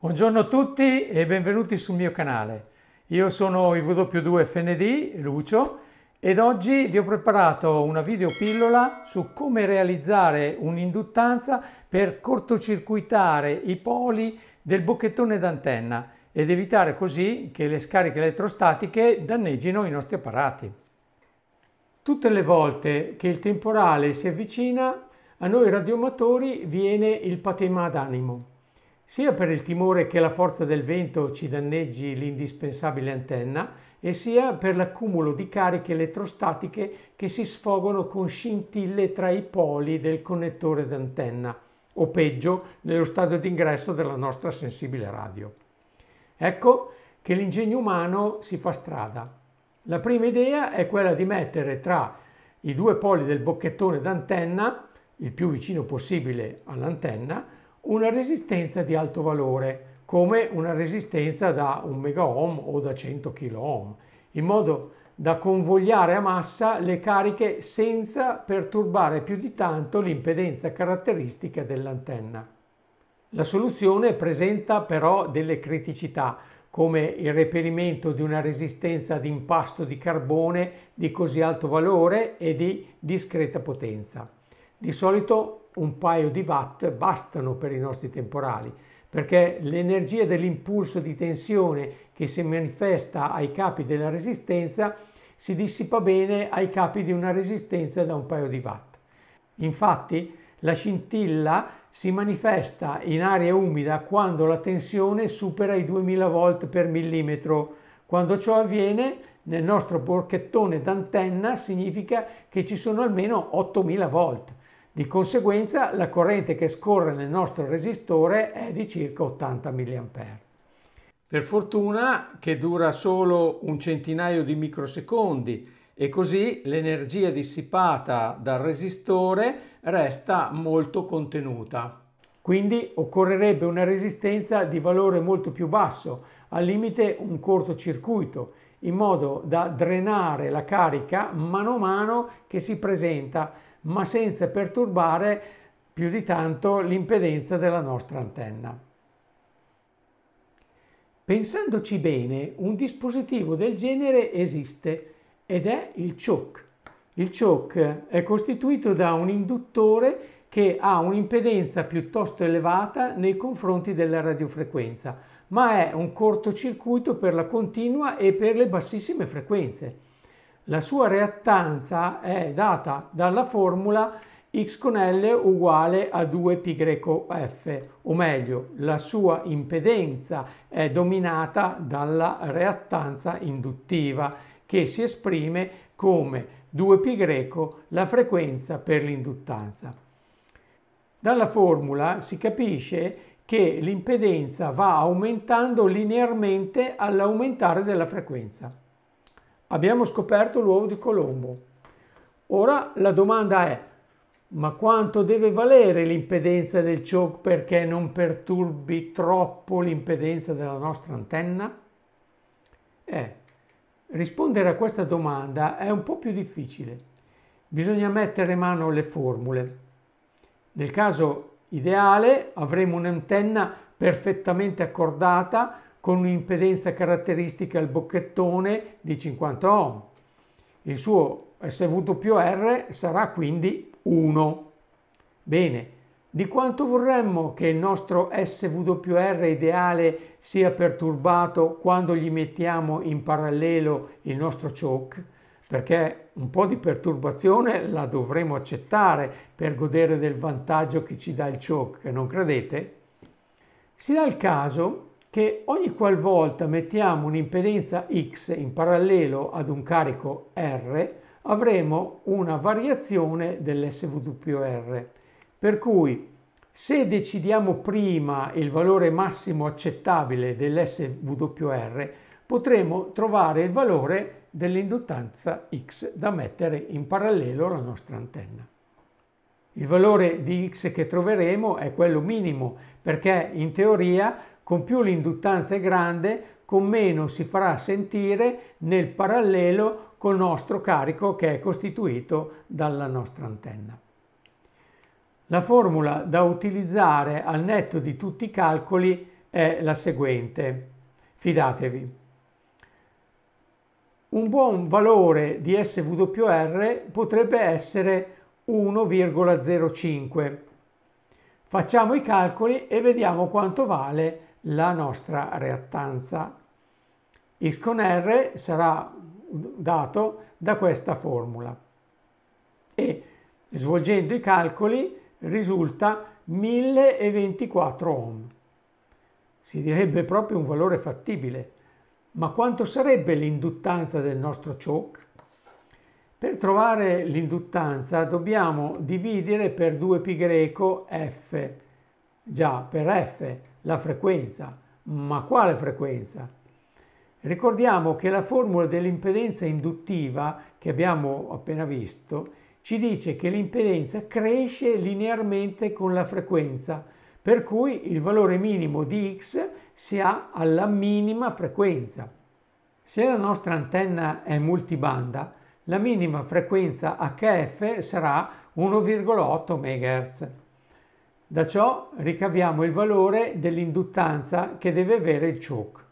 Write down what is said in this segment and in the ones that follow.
Buongiorno a tutti e benvenuti sul mio canale. Io sono il W2FND, Lucio, ed oggi vi ho preparato una video pillola su come realizzare un'induttanza per cortocircuitare i poli del bocchettone d'antenna ed evitare così che le scariche elettrostatiche danneggino i nostri apparati. Tutte le volte che il temporale si avvicina, a noi radioamatori viene il patema d'animo sia per il timore che la forza del vento ci danneggi l'indispensabile antenna e sia per l'accumulo di cariche elettrostatiche che si sfogano con scintille tra i poli del connettore d'antenna o peggio nello stadio d'ingresso della nostra sensibile radio. Ecco che l'ingegno umano si fa strada. La prima idea è quella di mettere tra i due poli del bocchettone d'antenna, il più vicino possibile all'antenna, una resistenza di alto valore, come una resistenza da 1 megaohm o da 100 kOhm, in modo da convogliare a massa le cariche senza perturbare più di tanto l'impedenza caratteristica dell'antenna. La soluzione presenta però delle criticità, come il reperimento di una resistenza ad impasto di carbone di così alto valore e di discreta potenza. Di solito un paio di watt bastano per i nostri temporali, perché l'energia dell'impulso di tensione che si manifesta ai capi della resistenza si dissipa bene ai capi di una resistenza da un paio di watt. Infatti, la scintilla si manifesta in aria umida quando la tensione supera i 2000 volt per millimetro. Quando ciò avviene, nel nostro porchettone d'antenna significa che ci sono almeno 8000 volt. Di conseguenza la corrente che scorre nel nostro resistore è di circa 80 mA. Per fortuna che dura solo un centinaio di microsecondi e così l'energia dissipata dal resistore resta molto contenuta. Quindi occorrerebbe una resistenza di valore molto più basso, al limite un cortocircuito, in modo da drenare la carica mano a mano che si presenta ma senza perturbare più di tanto l'impedenza della nostra antenna. Pensandoci bene, un dispositivo del genere esiste ed è il choke. Il choke è costituito da un induttore che ha un'impedenza piuttosto elevata nei confronti della radiofrequenza, ma è un cortocircuito per la continua e per le bassissime frequenze. La sua reattanza è data dalla formula x con L uguale a 2πf, o meglio, la sua impedenza è dominata dalla reattanza induttiva, che si esprime come 2π la frequenza per l'induttanza. Dalla formula si capisce che l'impedenza va aumentando linearmente all'aumentare della frequenza. Abbiamo scoperto l'uovo di Colombo. Ora la domanda è, ma quanto deve valere l'impedenza del choke perché non perturbi troppo l'impedenza della nostra antenna? Eh, rispondere a questa domanda è un po' più difficile. Bisogna mettere mano alle formule. Nel caso ideale avremo un'antenna perfettamente accordata con un'impedenza caratteristica al bocchettone di 50 ohm. Il suo SWR sarà quindi 1. Bene, di quanto vorremmo che il nostro SWR ideale sia perturbato quando gli mettiamo in parallelo il nostro choke? Perché un po' di perturbazione la dovremo accettare per godere del vantaggio che ci dà il choke, non credete? Si dà il caso che ogni qualvolta mettiamo un'impedenza X in parallelo ad un carico R avremo una variazione dell'SWR. Per cui se decidiamo prima il valore massimo accettabile dell'SWR potremo trovare il valore dell'induttanza X da mettere in parallelo alla nostra antenna. Il valore di X che troveremo è quello minimo perché in teoria con più l'induttanza è grande, con meno si farà sentire nel parallelo col nostro carico che è costituito dalla nostra antenna. La formula da utilizzare al netto di tutti i calcoli è la seguente, fidatevi. Un buon valore di SWR potrebbe essere 1,05. Facciamo i calcoli e vediamo quanto vale la nostra reattanza. X con R sarà dato da questa formula e svolgendo i calcoli risulta 1024 ohm. Si direbbe proprio un valore fattibile. Ma quanto sarebbe l'induttanza del nostro choke? Per trovare l'induttanza dobbiamo dividere per 2π greco f. Già, per f la frequenza. Ma quale frequenza? Ricordiamo che la formula dell'impedenza induttiva che abbiamo appena visto ci dice che l'impedenza cresce linearmente con la frequenza, per cui il valore minimo di x si ha alla minima frequenza. Se la nostra antenna è multibanda, la minima frequenza HF sarà 1,8 MHz. Da ciò ricaviamo il valore dell'induttanza che deve avere il choke.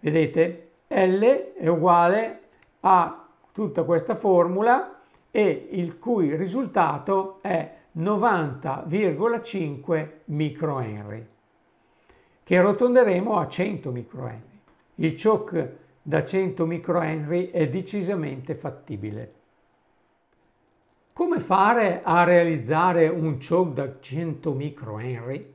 Vedete, L è uguale a tutta questa formula e il cui risultato è 90,5 microhenry, che arrotonderemo a 100 microhenry. Il choke da 100 microhenry è decisamente fattibile. Come fare a realizzare un choke da 100 microhenry?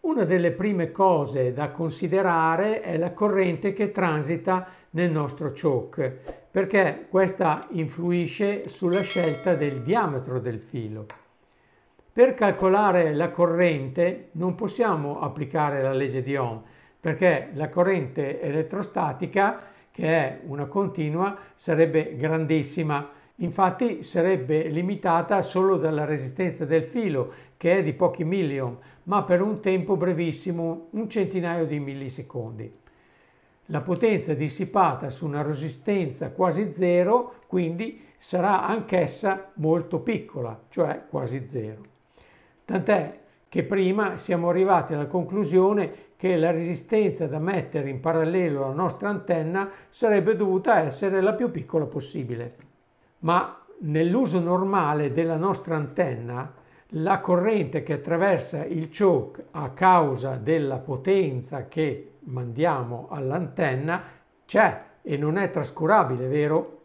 Una delle prime cose da considerare è la corrente che transita nel nostro choke, perché questa influisce sulla scelta del diametro del filo. Per calcolare la corrente non possiamo applicare la legge di Ohm, perché la corrente elettrostatica, che è una continua, sarebbe grandissima. Infatti sarebbe limitata solo dalla resistenza del filo, che è di pochi milliohm, ma per un tempo brevissimo, un centinaio di millisecondi. La potenza dissipata su una resistenza quasi zero, quindi sarà anch'essa molto piccola, cioè quasi zero. Tant'è che prima siamo arrivati alla conclusione che la resistenza da mettere in parallelo alla nostra antenna sarebbe dovuta essere la più piccola possibile. Ma nell'uso normale della nostra antenna, la corrente che attraversa il choke a causa della potenza che mandiamo all'antenna c'è e non è trascurabile, vero?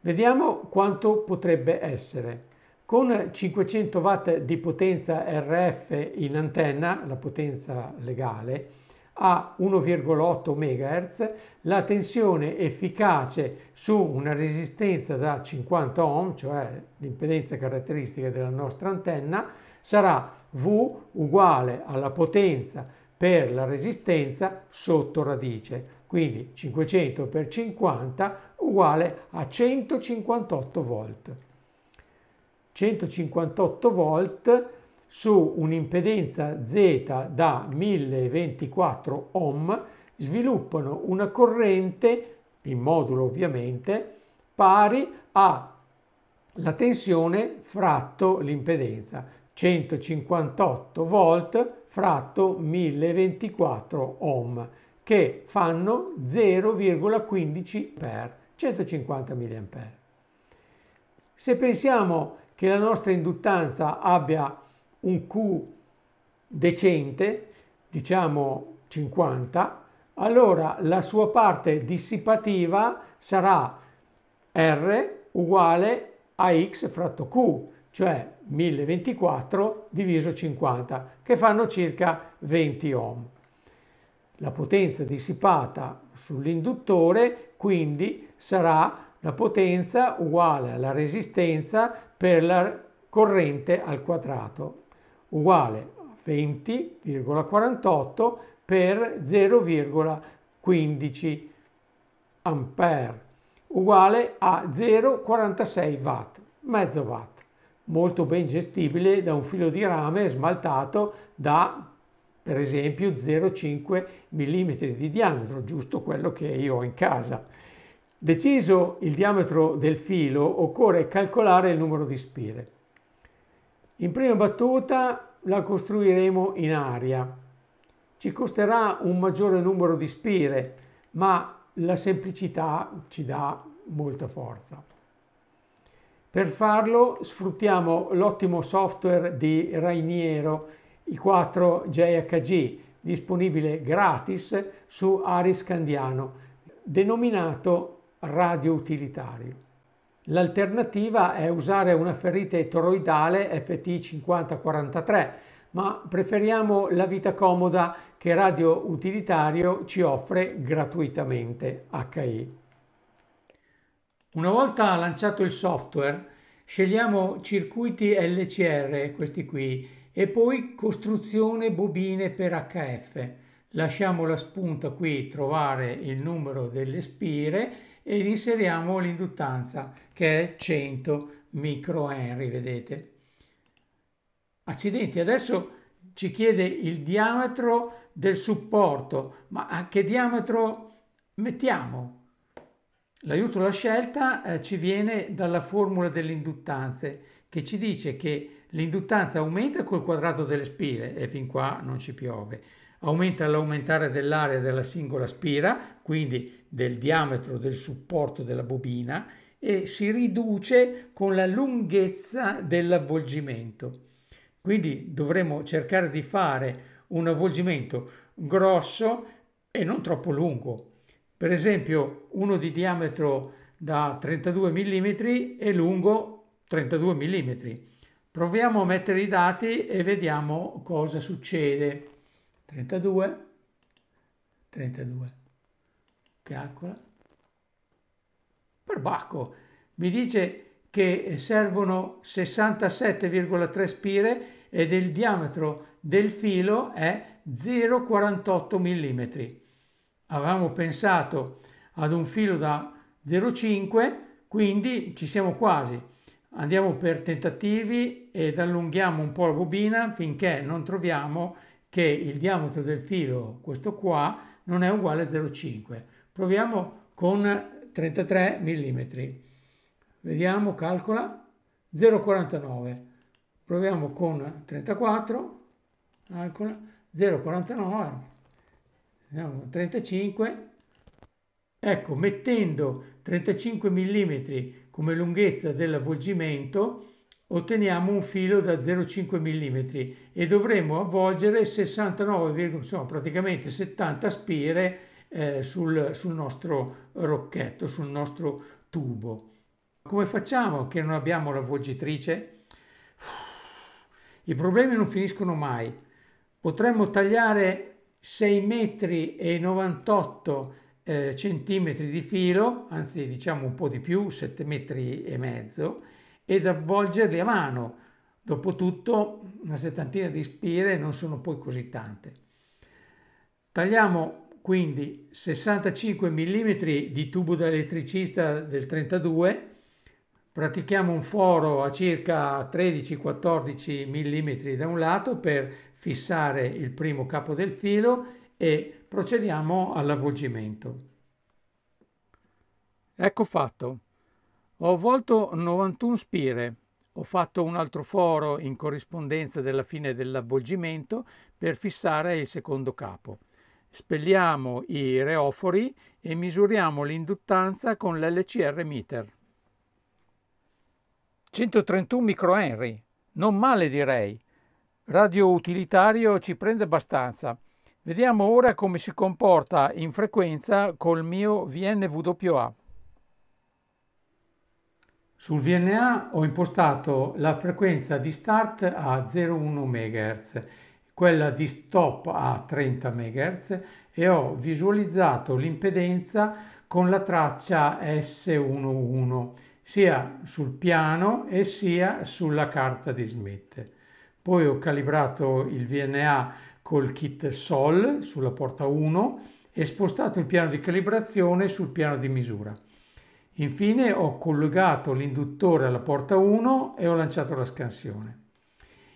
Vediamo quanto potrebbe essere. Con 500 watt di potenza RF in antenna, la potenza legale, a 1,8 MHz, la tensione efficace su una resistenza da 50 ohm, cioè l'impedenza caratteristica della nostra antenna, sarà V uguale alla potenza per la resistenza sotto radice, quindi 500 per 50 uguale a 158 volt. 158 volt su un'impedenza Z da 1024 ohm sviluppano una corrente, in modulo ovviamente, pari alla tensione fratto l'impedenza, 158 volt fratto 1024 ohm, che fanno 0,15 per 150 mA. Se pensiamo che la nostra induttanza abbia un Q decente, diciamo 50, allora la sua parte dissipativa sarà R uguale a X fratto Q, cioè 1024 diviso 50, che fanno circa 20 ohm. La potenza dissipata sull'induttore quindi sarà la potenza uguale alla resistenza per la corrente al quadrato, uguale a 20,48 per 0,15 ampere, uguale a 0,46 watt, mezzo watt, molto ben gestibile da un filo di rame smaltato da per esempio 0,5 mm di diametro, giusto quello che io ho in casa. Deciso il diametro del filo, occorre calcolare il numero di spire. In prima battuta la costruiremo in aria. ci costerà un maggiore numero di spire, ma la semplicità ci dà molta forza. Per farlo sfruttiamo l'ottimo software di Rainiero, i 4 JHG, disponibile gratis su Aris Candiano, denominato radio utilitario. L'alternativa è usare una ferrite toroidale FT5043, ma preferiamo la vita comoda che Radio Utilitario ci offre gratuitamente HI. Una volta lanciato il software, scegliamo circuiti LCR, questi qui, e poi costruzione bobine per HF. Lasciamo la spunta qui trovare il numero delle spire ed inseriamo l'induttanza che è 100 microhenry, vedete. Accidenti, adesso ci chiede il diametro del supporto, ma a che diametro mettiamo? L'aiuto alla scelta eh, ci viene dalla formula delle induttanze che ci dice che l'induttanza aumenta col quadrato delle spire e fin qua non ci piove. Aumenta l'aumentare dell'area della singola spira, quindi del diametro del supporto della bobina e si riduce con la lunghezza dell'avvolgimento. Quindi dovremo cercare di fare un avvolgimento grosso e non troppo lungo. Per esempio uno di diametro da 32 mm e lungo 32 mm. Proviamo a mettere i dati e vediamo cosa succede. 32, 32, calcola. Perbacco mi dice che servono 67,3 spire ed il diametro del filo è 0,48 mm. Avevamo pensato ad un filo da 0,5, quindi ci siamo quasi. Andiamo per tentativi ed allunghiamo un po' la bobina finché non troviamo che il diametro del filo, questo qua, non è uguale a 0,5. Proviamo con 33 mm. Vediamo, calcola, 0,49 proviamo con 34, calcola, 0,49, andiamo 35, ecco, mettendo 35 mm come lunghezza dell'avvolgimento, otteniamo un filo da 0,5 mm e dovremo avvolgere 69, insomma praticamente 70 spire eh, sul, sul nostro rocchetto, sul nostro tubo. Come facciamo che non abbiamo l'avvolgitrice? I problemi non finiscono mai. Potremmo tagliare 6 metri 98 eh, centimetri di filo, anzi diciamo un po' di più, 7 metri e mezzo, ed avvolgerli a mano. Dopotutto una settantina di spire non sono poi così tante. Tagliamo quindi 65 mm di tubo da elettricista del 32 Pratichiamo un foro a circa 13-14 mm da un lato per fissare il primo capo del filo e procediamo all'avvolgimento. Ecco fatto. Ho avvolto 91 spire. Ho fatto un altro foro in corrispondenza della fine dell'avvolgimento per fissare il secondo capo. Spelliamo i reofori e misuriamo l'induttanza con l'LCR meter. 131 microhenry, non male direi. Radio utilitario ci prende abbastanza. Vediamo ora come si comporta in frequenza col mio VNWA. Sul VNA ho impostato la frequenza di start a 0,1 MHz, quella di stop a 30 MHz e ho visualizzato l'impedenza con la traccia S11 sia sul piano e sia sulla carta di Smith. Poi ho calibrato il VNA col kit SOL sulla porta 1 e spostato il piano di calibrazione sul piano di misura. Infine ho collegato l'induttore alla porta 1 e ho lanciato la scansione.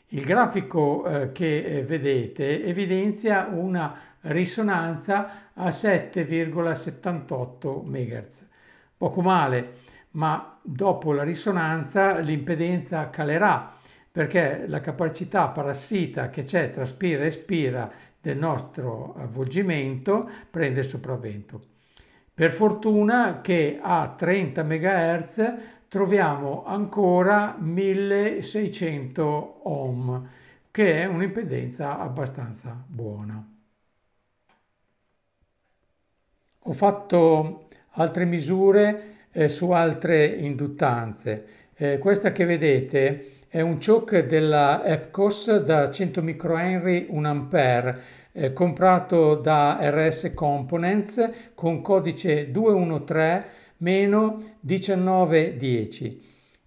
Il grafico eh, che eh, vedete evidenzia una risonanza a 7,78 MHz. Poco male, ma dopo la risonanza l'impedenza calerà perché la capacità parassita che c'è tra spira e spira del nostro avvolgimento prende il sopravvento. Per fortuna che a 30 MHz troviamo ancora 1600 ohm, che è un'impedenza abbastanza buona. Ho fatto altre misure eh, su altre induttanze. Eh, questa che vedete è un choke della Epcos da 100 microhenry 1 ampere eh, comprato da RS Components con codice 213-1910.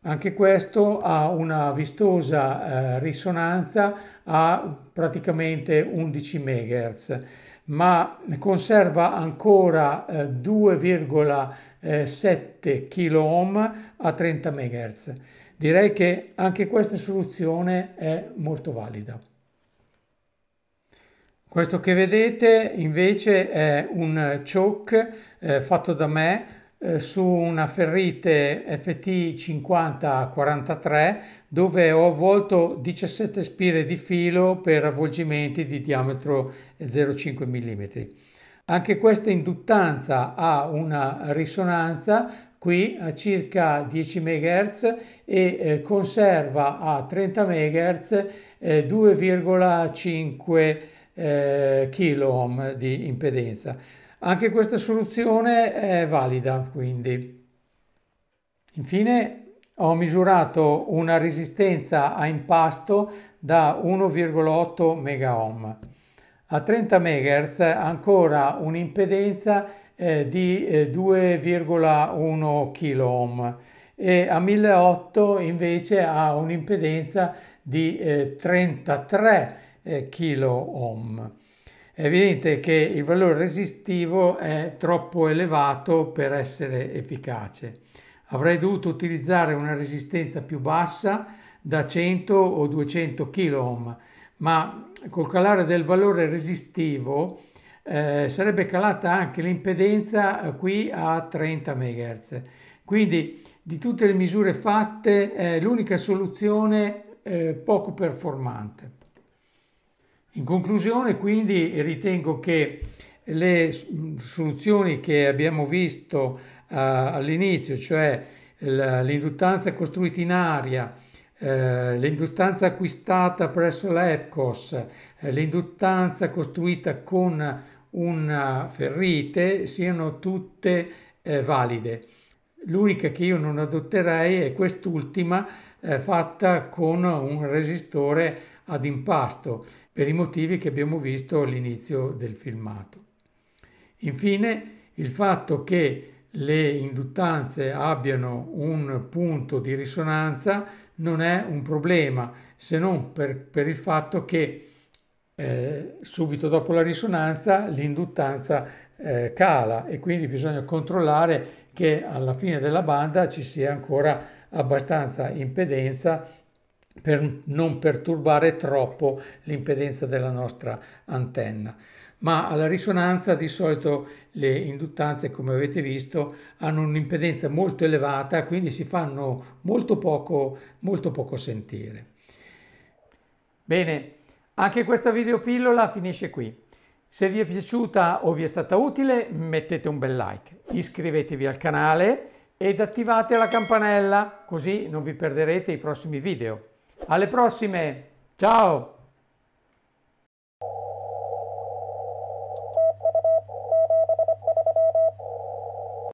Anche questo ha una vistosa eh, risonanza a praticamente 11 MHz, ma conserva ancora eh, 2,7 kOhm a 30 MHz. Direi che anche questa soluzione è molto valida. Questo che vedete invece è un choke eh, fatto da me eh, su una ferrite FT 5043 dove ho avvolto 17 spire di filo per avvolgimenti di diametro 0,5 mm. Anche questa induttanza ha una risonanza qui a circa 10 MHz e eh, conserva a 30 MHz eh, 2,5 eh, kOhm di impedenza. Anche questa soluzione è valida quindi. Infine ho misurato una resistenza a impasto da 1,8 MΩ. A 30 MHz ancora un'impedenza eh, di eh, 2,1 kOhm e a 1800 invece ha un'impedenza di eh, 33 eh, kOhm. È evidente che il valore resistivo è troppo elevato per essere efficace. Avrei dovuto utilizzare una resistenza più bassa da 100 o 200 kOhm, ma col calare del valore resistivo eh, sarebbe calata anche l'impedenza eh, qui a 30 MHz. Quindi di tutte le misure fatte è l'unica soluzione eh, poco performante. In conclusione quindi ritengo che le soluzioni che abbiamo visto uh, all'inizio, cioè l'induttanza costruita in aria, eh, l'induttanza acquistata presso la EPCOS, eh, l'induttanza costruita con una ferrite siano tutte eh, valide. L'unica che io non adotterei è quest'ultima eh, fatta con un resistore ad impasto per i motivi che abbiamo visto all'inizio del filmato. Infine, il fatto che le induttanze abbiano un punto di risonanza non è un problema, se non per, per il fatto che eh, subito dopo la risonanza l'induttanza eh, cala e quindi bisogna controllare che alla fine della banda ci sia ancora abbastanza impedenza per non perturbare troppo l'impedenza della nostra antenna. Ma alla risonanza di solito le induttanze, come avete visto, hanno un'impedenza molto elevata, quindi si fanno molto poco, molto poco sentire. Bene, anche questa videopillola finisce qui. Se vi è piaciuta o vi è stata utile mettete un bel like, iscrivetevi al canale ed attivate la campanella così non vi perderete i prossimi video. Alle prossime, ciao!